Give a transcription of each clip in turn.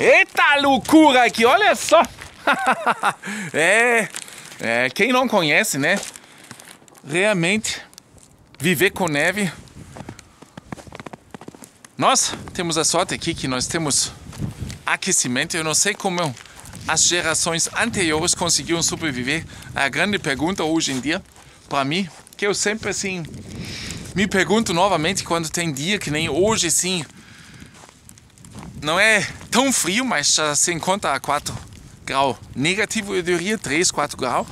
Eita loucura aqui, olha só! é, é, quem não conhece, né? Realmente, viver com neve. Nós temos a sorte aqui que nós temos aquecimento. Eu não sei como as gerações anteriores conseguiram sobreviver. A grande pergunta hoje em dia, para mim, que eu sempre assim me pergunto novamente quando tem dia que nem hoje, assim, não é tão frio, mas já se encontra a 4 graus negativo, eu diria 3, 4 graus.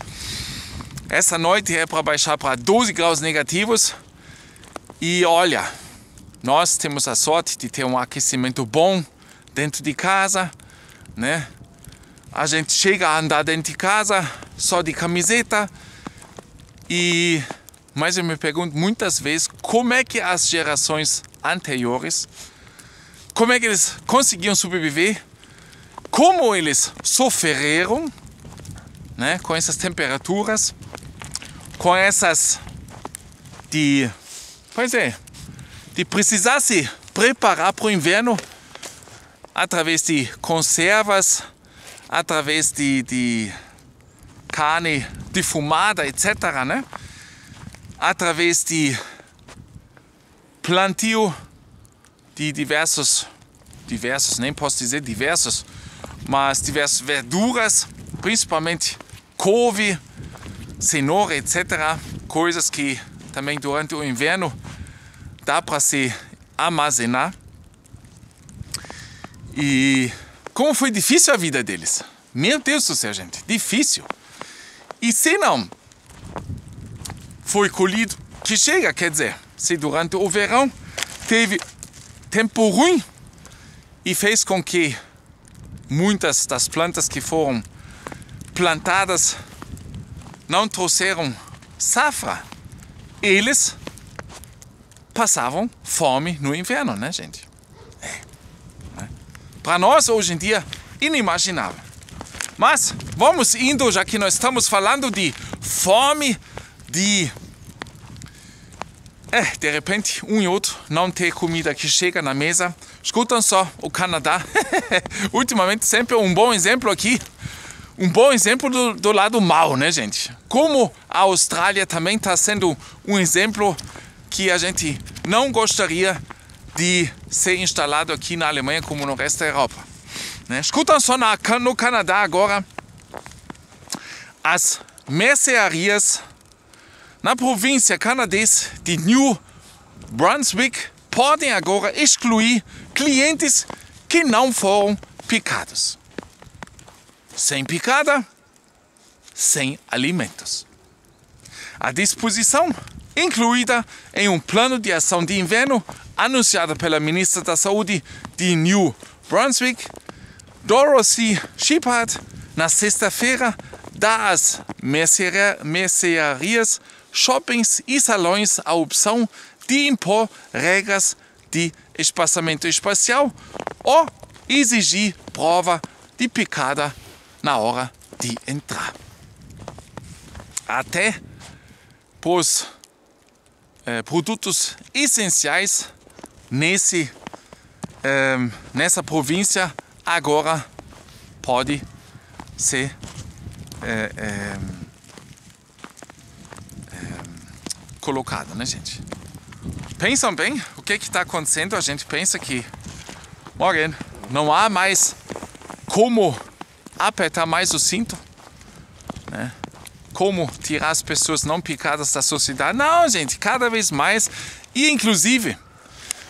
Essa noite é para baixar para 12 graus negativos. E olha, nós temos a sorte de ter um aquecimento bom dentro de casa, né? A gente chega a andar dentro de casa só de camiseta e mas eu me pergunto muitas vezes como é que as gerações anteriores como é que eles conseguiam sobreviver, como eles sofreram né, com essas temperaturas, com essas de, pois é, de precisar se preparar para o inverno através de conservas, através de, de carne defumada, etc., né? através de plantio diversos, diversos, nem posso dizer diversos, mas diversas verduras, principalmente couve, cenoura, etc. Coisas que também durante o inverno dá para se armazenar. E como foi difícil a vida deles. Meu Deus do céu, gente, difícil. E se não foi colhido, que chega, quer dizer, se durante o verão teve tempo ruim e fez com que muitas das plantas que foram plantadas não trouxeram safra. Eles passavam fome no inverno, né, gente? É. Né? Para nós, hoje em dia, inimaginável. Mas vamos indo, já que nós estamos falando de fome, de é, de repente, um e outro não ter comida que chega na mesa. Escutam só, o Canadá, ultimamente sempre um bom exemplo aqui. Um bom exemplo do, do lado mal, né, gente? Como a Austrália também está sendo um exemplo que a gente não gostaria de ser instalado aqui na Alemanha como no resto da Europa. Né? Escutam só na, no Canadá agora as mercearias na província canadense de New Brunswick podem agora excluir clientes que não foram picados. Sem picada, sem alimentos. A disposição, incluída em um plano de ação de inverno anunciado pela ministra da Saúde de New Brunswick, Dorothy Shepard, na sexta-feira, dá às mercearias shoppings e salões a opção de impor regras de espaçamento espacial ou exigir prova de picada na hora de entrar. Até os eh, produtos essenciais nesse, eh, nessa província agora pode ser eh, colocado, né, gente? Pensam bem o que está acontecendo? A gente pensa que, morgen, não há mais como apertar mais o cinto, né? Como tirar as pessoas não picadas da sociedade? Não, gente, cada vez mais. E, inclusive,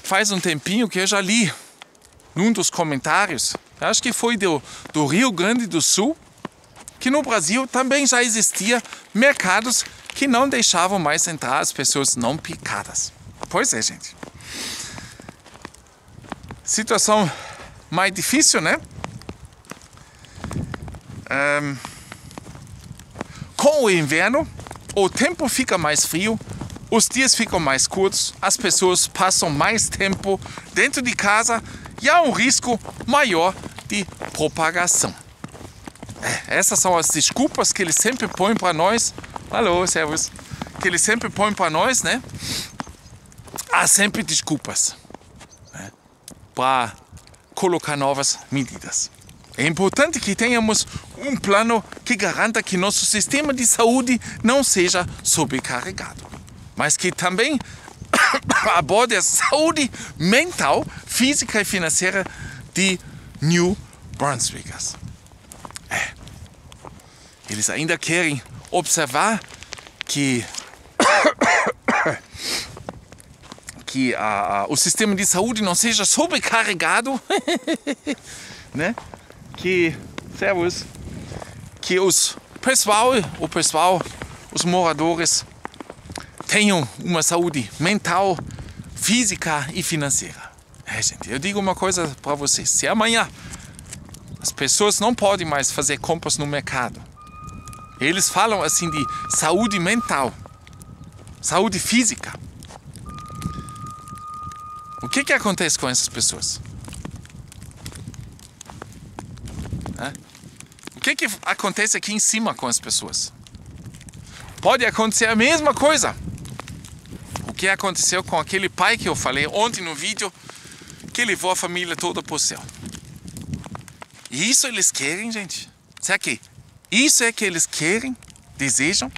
faz um tempinho que eu já li num dos comentários, acho que foi do, do Rio Grande do Sul, que no Brasil também já existia mercados que não deixavam mais entrar as pessoas não picadas. Pois é, gente. Situação mais difícil, né? Um, com o inverno, o tempo fica mais frio, os dias ficam mais curtos, as pessoas passam mais tempo dentro de casa e há um risco maior de propagação. É, essas são as desculpas que eles sempre põem para nós Alô, servus. Que ele sempre põe para nós, né? Há sempre desculpas né? para colocar novas medidas. É importante que tenhamos um plano que garanta que nosso sistema de saúde não seja sobrecarregado, mas que também aborde a saúde mental, física e financeira de New Brunswickers. É. Eles ainda querem observar que que a, a, o sistema de saúde não seja sobrecarregado, né? Que, servus, que os pessoal, o pessoal, os moradores tenham uma saúde mental, física e financeira. É, gente, eu digo uma coisa para vocês: se amanhã as pessoas não podem mais fazer compras no mercado, eles falam assim de saúde mental, saúde física. O que, que acontece com essas pessoas? O que, que acontece aqui em cima com as pessoas? Pode acontecer a mesma coisa. O que aconteceu com aquele pai que eu falei ontem no vídeo, que levou a família toda para o céu. E isso eles querem, gente? Será que isso é que eles querem, desejam?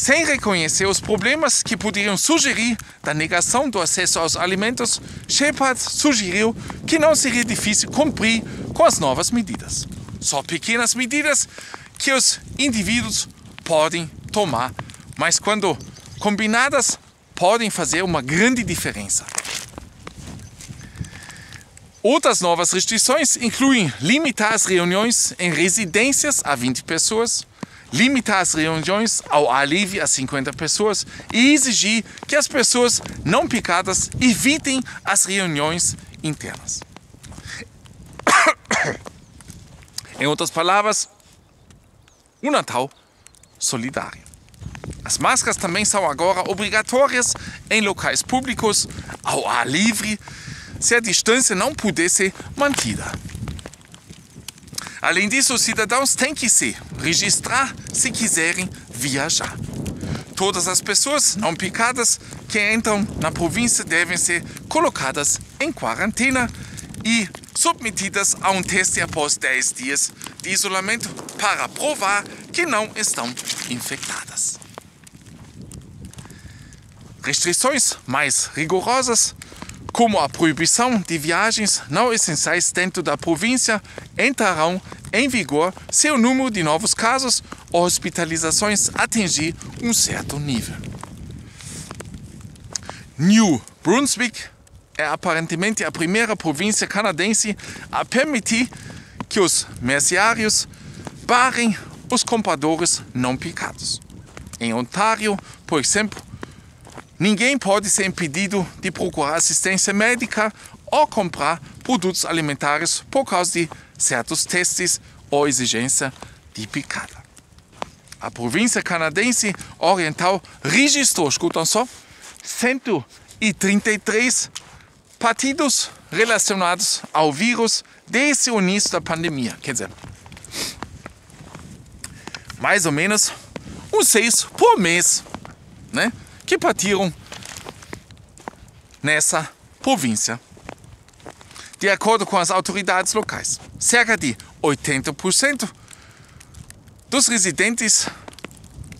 sem reconhecer os problemas que poderiam sugerir da negação do acesso aos alimentos, Shepard sugeriu que não seria difícil cumprir com as novas medidas. Só pequenas medidas que os indivíduos podem tomar, mas quando combinadas, podem fazer uma grande diferença. Outras novas restrições incluem limitar as reuniões em residências a 20 pessoas, limitar as reuniões ao ar livre a 50 pessoas e exigir que as pessoas não picadas evitem as reuniões internas. em outras palavras, o Natal solidário. As máscaras também são agora obrigatórias em locais públicos, ao ar livre, se a distância não puder ser mantida. Além disso, os cidadãos têm que se registrar se quiserem viajar. Todas as pessoas não picadas que entram na província devem ser colocadas em quarentena e submetidas a um teste após 10 dias de isolamento para provar que não estão infectadas. Restrições mais rigorosas como a proibição de viagens não essenciais dentro da província entrarão em vigor se o número de novos casos ou hospitalizações atingir um certo nível. New Brunswick é aparentemente a primeira província canadense a permitir que os merceários barrem os compradores não picados. Em Ontário, por exemplo, Ninguém pode ser impedido de procurar assistência médica ou comprar produtos alimentares por causa de certos testes ou exigência de picada. A província canadense oriental registrou, escutam só, 133 partidos relacionados ao vírus desde o início da pandemia. Quer dizer, mais ou menos uns seis por mês, né? Que partiram nessa província. De acordo com as autoridades locais, cerca de 80% dos residentes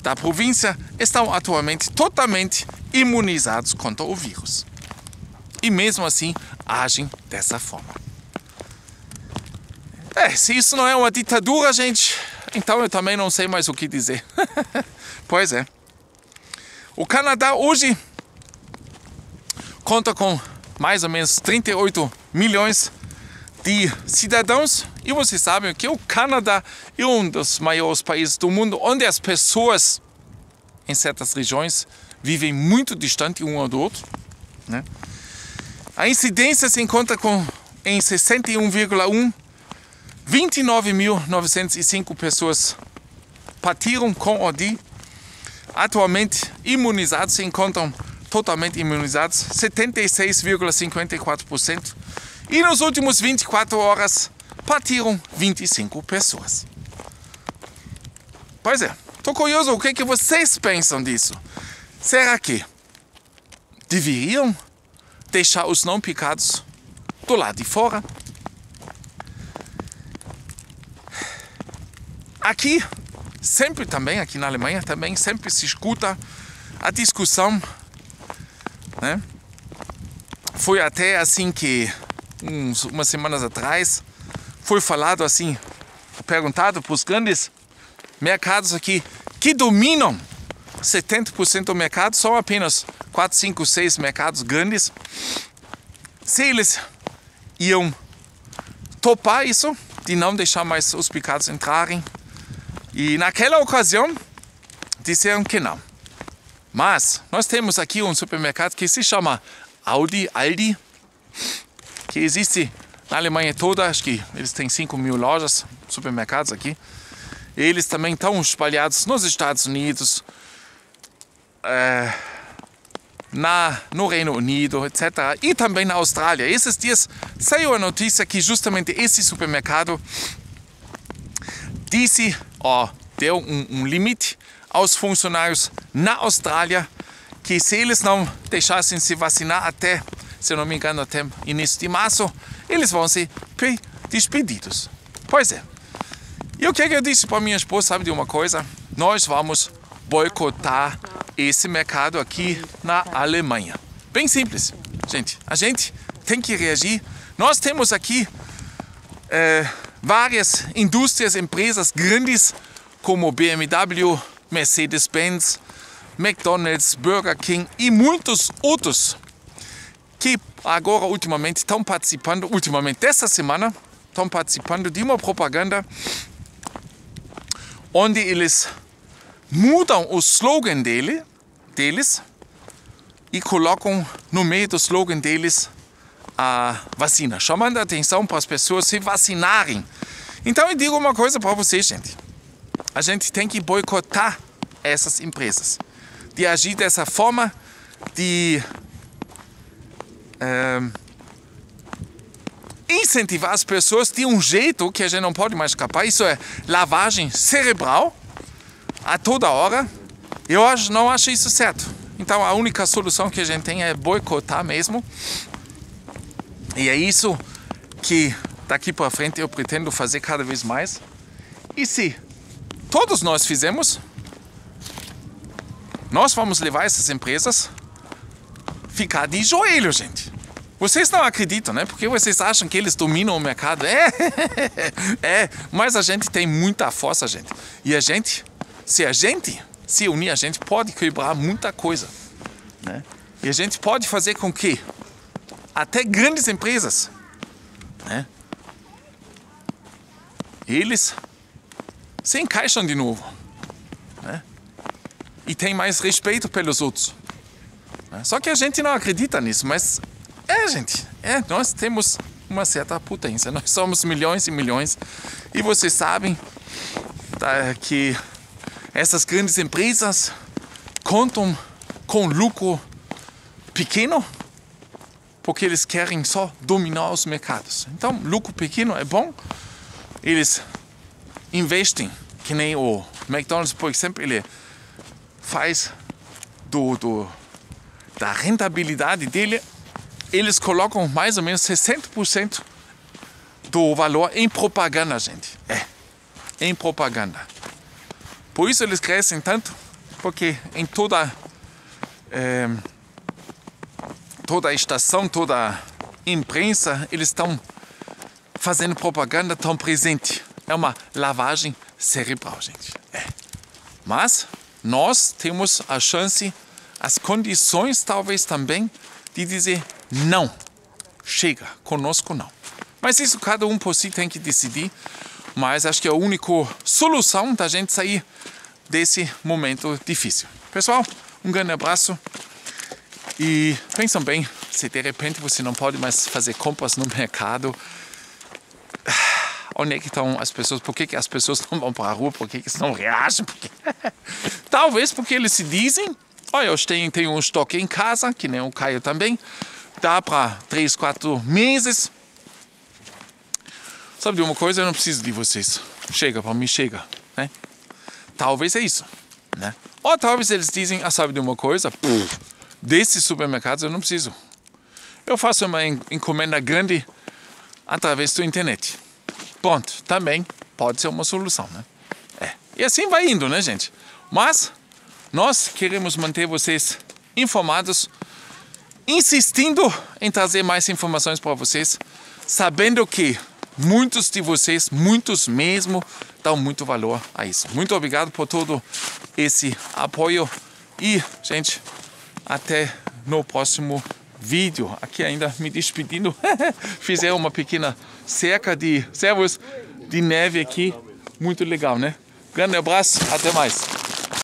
da província estão atualmente totalmente imunizados contra o vírus. E mesmo assim agem dessa forma. É, se isso não é uma ditadura, gente, então eu também não sei mais o que dizer. pois é. O Canadá hoje conta com mais ou menos 38 milhões de cidadãos e vocês sabem que o Canadá é um dos maiores países do mundo onde as pessoas em certas regiões vivem muito distante um do outro. Né? A incidência se encontra com, em 61,1 29.905 pessoas partiram com ODI Atualmente, imunizados se encontram totalmente imunizados, 76,54%. E nos últimos 24 horas partiram 25 pessoas. Pois é, estou curioso o que, é que vocês pensam disso. Será que deveriam deixar os não picados do lado de fora? Aqui sempre também, aqui na Alemanha, também sempre se escuta a discussão, né? Foi até assim que, uns, umas semanas atrás, foi falado assim, perguntado para os grandes mercados aqui, que dominam 70% do mercado, são apenas 4, 5, 6 mercados grandes. Se eles iam topar isso, de não deixar mais os picados entrarem. E naquela ocasião, disseram que não. Mas nós temos aqui um supermercado que se chama Audi, Aldi, que existe na Alemanha toda, acho que eles têm 5 mil lojas, supermercados aqui. Eles também estão espalhados nos Estados Unidos, é, na, no Reino Unido, etc. E também na Austrália. Esses dias saiu a notícia que justamente esse supermercado disse, deu um, um limite aos funcionários na Austrália que se eles não deixassem se vacinar até, se não me engano, até início de março, eles vão ser despedidos. Pois é. E o que, é que eu disse para minha esposa? Sabe de uma coisa? Nós vamos boicotar esse mercado aqui na Alemanha. Bem simples, gente. A gente tem que reagir. Nós temos aqui é, várias indústrias, empresas grandes como BMW, Mercedes-Benz, McDonald's, Burger King e muitos outros que agora ultimamente estão participando, ultimamente dessa semana, estão participando de uma propaganda onde eles mudam o slogan dele, deles e colocam no meio do slogan deles a vacina, chamando a atenção para as pessoas se vacinarem. Então eu digo uma coisa para vocês, gente. A gente tem que boicotar essas empresas, de agir dessa forma, de é, incentivar as pessoas de um jeito que a gente não pode mais escapar. Isso é lavagem cerebral a toda hora eu não acho isso certo. Então a única solução que a gente tem é boicotar mesmo. E é isso que daqui para frente eu pretendo fazer cada vez mais. E se todos nós fizemos, nós vamos levar essas empresas ficar de joelho, gente. Vocês não acreditam, né? Porque vocês acham que eles dominam o mercado. É, é, mas a gente tem muita força, gente. E a gente, se a gente se unir, a gente pode quebrar muita coisa. Né? E a gente pode fazer com que até grandes empresas, né? eles se encaixam de novo. Né? E tem mais respeito pelos outros. Né? Só que a gente não acredita nisso, mas é, gente, é, nós temos uma certa potência. Nós somos milhões e milhões. E vocês sabem tá, que essas grandes empresas contam com lucro pequeno porque eles querem só dominar os mercados. Então, lucro pequeno é bom. Eles investem, que nem o McDonald's, por exemplo, ele faz do, do da rentabilidade dele, eles colocam mais ou menos 60% do valor em propaganda, gente. É, em propaganda. Por isso eles crescem tanto, porque em toda é, toda a estação, toda a imprensa, eles estão fazendo propaganda tão presente. É uma lavagem cerebral, gente. É. Mas nós temos a chance, as condições talvez também, de dizer não. Chega, conosco não. Mas isso cada um por si tem que decidir. Mas acho que é a única solução da gente sair desse momento difícil. Pessoal, um grande abraço e pensam bem, se de repente você não pode mais fazer compras no mercado, onde é que estão as pessoas? Por que, que as pessoas não vão para a rua? Por que, que eles não reagem? Talvez porque eles se dizem, olha, eu tenho, tenho um estoque em casa, que nem o Caio também, dá para três, quatro meses. Sabe de uma coisa? Eu não preciso de vocês. Chega, para mim chega. Né? Talvez é isso. Né? Ou talvez eles dizem, ah, sabe de uma coisa? Desses supermercados eu não preciso. Eu faço uma encomenda grande através da internet. Ponto. Também pode ser uma solução. Né? E assim vai indo, né, gente? Mas nós queremos manter vocês informados, insistindo em trazer mais informações para vocês, sabendo que muitos de vocês, muitos mesmo, dão muito valor a isso. Muito obrigado por todo esse apoio e, gente, até no próximo vídeo. Aqui ainda me despedindo. Fizeram uma pequena cerca de servos de neve aqui. Muito legal, né? Grande abraço, até mais.